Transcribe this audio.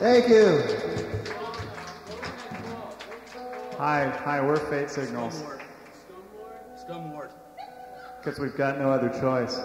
Thank you. Hi, hi, we're Fate Signals. Scumlord. Because we've got no other choice.